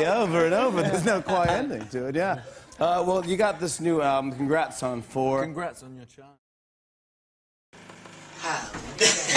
over and over. There's no quiet ending to it, yeah. Uh, well, you got this new album. Congrats on four. Congrats on your child. How?